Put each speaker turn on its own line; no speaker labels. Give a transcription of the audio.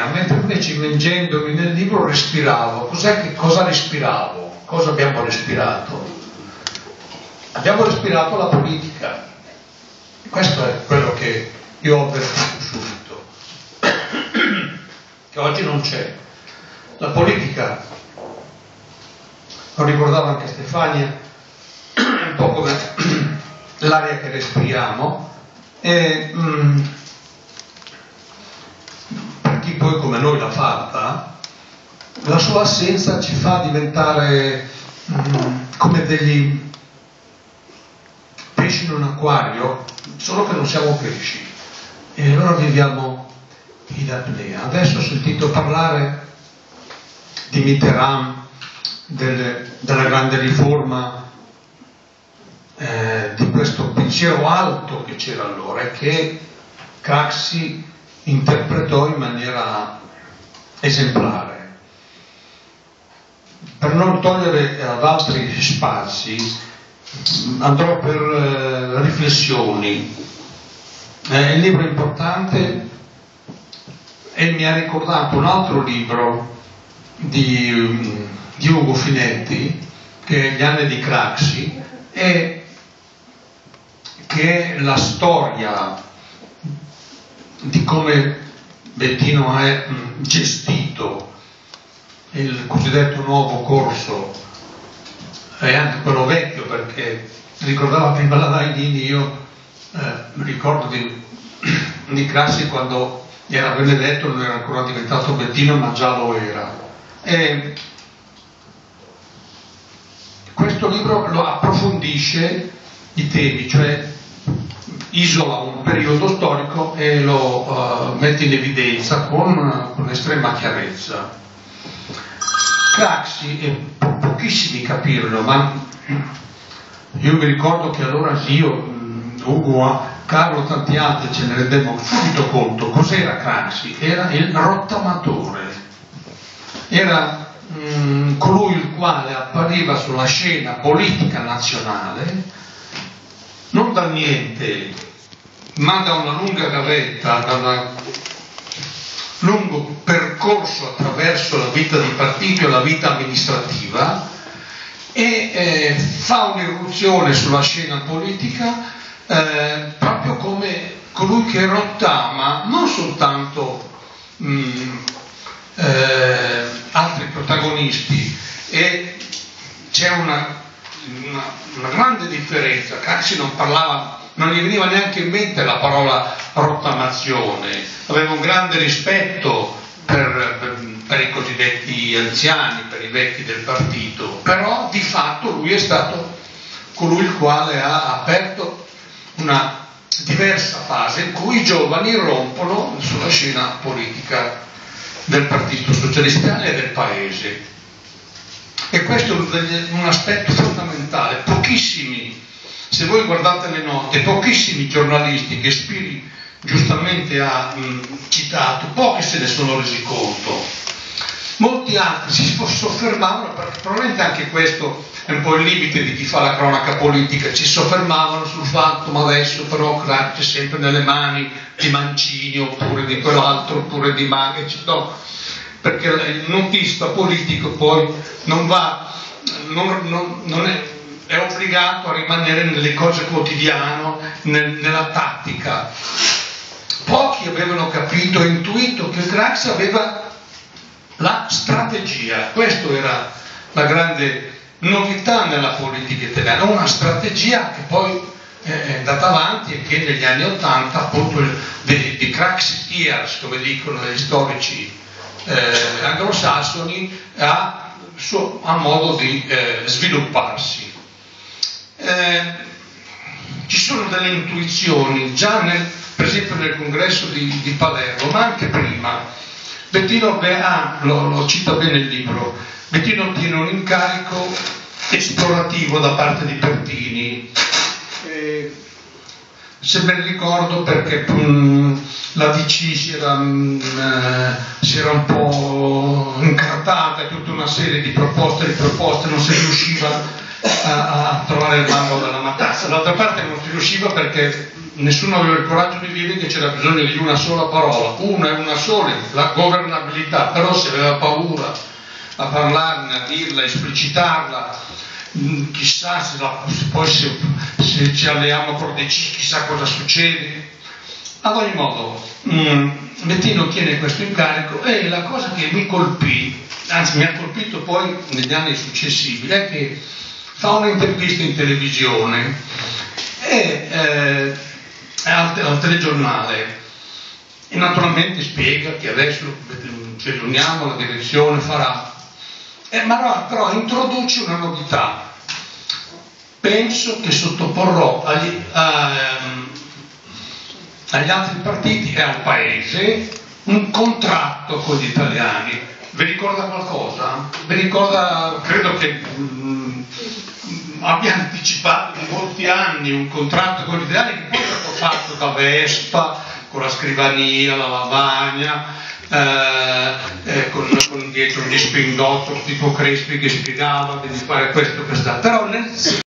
mentre invece immergendomi nel libro respiravo. Cos'è che, cosa respiravo? Cosa abbiamo respirato? Abbiamo respirato la politica. Questo è quello che io ho avvertito subito, che oggi non c'è. La politica, lo ricordava anche Stefania, è un po' come l'aria che respiriamo, e, mm, come noi l'ha fatta, la sua assenza ci fa diventare mm, come degli pesci in un acquario, solo che non siamo pesci. E allora viviamo in apnea. Adesso ho sentito parlare di Mitterrand, del, della grande riforma, eh, di questo pensiero alto che c'era allora e che Craxi interpretò in maniera esemplare. Per non togliere ad altri spazi, andrò per eh, riflessioni. Eh, il libro è importante e mi ha ricordato un altro libro di, di Ugo Finetti, che è Gli anni di Craxi, e che è la storia di come Bettino ha gestito il cosiddetto nuovo corso e anche quello vecchio perché ricordava prima la Dainini, io eh, ricordo di, di Crassi quando era Benedetto, non era ancora diventato Bettino ma già lo era. E questo libro lo approfondisce i temi, cioè isola un periodo storico e lo uh, mette in evidenza con, con estrema chiarezza. Craxi, e po- pochissimi capirlo, ma io mi ricordo che allora io, Ugo, Carlo, tanti altri ce ne rendemmo subito conto. Cos'era Craxi? Era il rottamatore, era mh, colui il quale appariva sulla scena politica nazionale non da niente, ma da una lunga gavetta, da una lungo percorso attraverso la vita di partito e la vita amministrativa e eh, fa un'irruzione sulla scena politica eh, proprio come colui che rottama non soltanto mh, eh, altri protagonisti. E c'è una, una, grande differenza, Cacci non parlava non gli veniva neanche in mente la parola rottamazione, aveva un grande rispetto per, per, per, i cosiddetti anziani, per i vecchi del partito, però di fatto lui è stato colui il quale ha aperto una diversa fase in cui i giovani rompono sulla scena politica del Partito Socialista e del Paese. E questo è un aspetto fondamentale. Pochissimi se voi guardate le note, pochissimi giornalisti che Spiri giustamente ha mh, citato, pochi se ne sono resi conto. Molti altri si soffermavano, perché probabilmente anche questo è un po' il limite di chi fa la cronaca politica, ci soffermavano sul fatto, ma adesso però Clark è sempre nelle mani di Mancini oppure di quell'altro, oppure di Mageci, no, perché il notista politico poi non va, non, non, non è, è obbligato a rimanere nelle cose quotidiane, nel, nella tattica. Pochi avevano capito e intuito che Grax aveva la strategia, questa era la grande novità nella politica italiana, una strategia che poi è andata avanti e che negli anni Ottanta, appunto, di Crax years, come dicono gli storici eh, anglosassoni, ha, suo, ha modo di eh, svilupparsi eh, ci sono delle intuizioni già nel, per esempio nel congresso di, di Palermo, ma anche prima. Bettino ha, lo, lo cita bene il libro, Bettino ottiene un incarico esplorativo da parte di Pertini. Eh, se ben ricordo perché mm, la DC si era, eh, si era, un po' incartata, tutta una serie di proposte, di proposte, non si riusciva a, a trovare il mango della matassa, d'altra parte non si riusciva perché nessuno aveva il coraggio di dire che c'era bisogno di una sola parola, una e una sola, la governabilità, però si aveva paura a parlarne, a dirla, a esplicitarla, mm, chissà se, la, se poi se, se, ci alleiamo con DC chissà cosa succede. Ad ogni modo, mm, Bettino tiene questo incarico e la cosa che mi colpì, anzi mi ha colpito poi negli anni successivi, è che fa un'intervista in televisione e eh, al, al telegiornale e naturalmente spiega che adesso ci riuniamo, la direzione farà, eh, ma però introduce una novità. Penso che sottoporrò agli, ehm, agli altri partiti e al Paese un contratto con gli italiani. Vi ricorda qualcosa? Vi ricorda, credo che mm, abbia anticipato di molti anni un contratto con italiani che poi è stato fatto da Vespa, con la scrivania, la lavagna, eh, eh, con, con, dietro gli spindotto tipo Crespi che spiegava devi fare questo, quest'altro. Però nel,